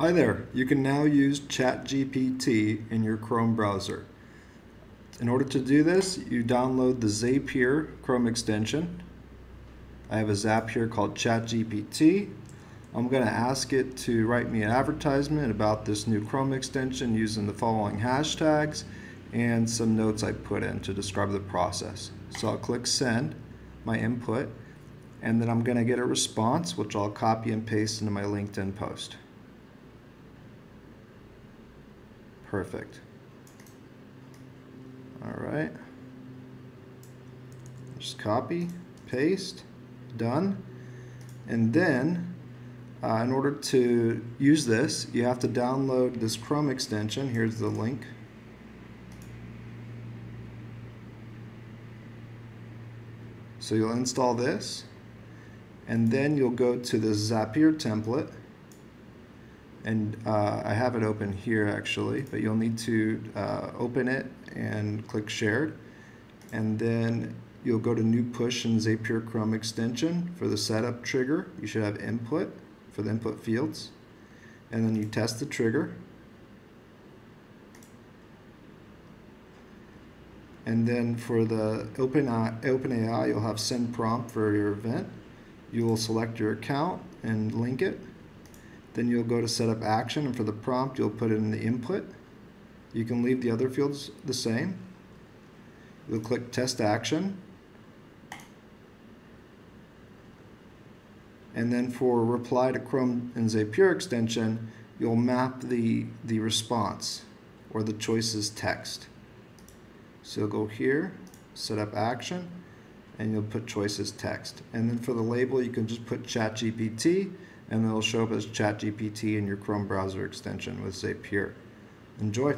Hi there, you can now use ChatGPT in your Chrome browser. In order to do this, you download the Zapier Chrome extension. I have a Zap here called ChatGPT. I'm going to ask it to write me an advertisement about this new Chrome extension using the following hashtags and some notes I put in to describe the process. So I'll click send, my input, and then I'm going to get a response which I'll copy and paste into my LinkedIn post. Perfect. All right. Just copy, paste, done. And then, uh, in order to use this, you have to download this Chrome extension. Here's the link. So you'll install this, and then you'll go to the Zapier template, and uh, I have it open here actually, but you'll need to uh, open it and click shared, and then you'll go to new push in Zapier Chrome extension for the setup trigger. You should have input for the input fields, and then you test the trigger. And then for the OpenAI, OpenAI, you'll have send prompt for your event. You will select your account and link it. Then you'll go to setup action, and for the prompt, you'll put in the input. You can leave the other fields the same. You'll click test action. And then for reply to Chrome and Zapier extension, you'll map the, the response or the choices text. So you'll go here, set up action, and you'll put choices text. And then for the label, you can just put ChatGPT, and it'll show up as ChatGPT in your Chrome browser extension with Zapier. Enjoy.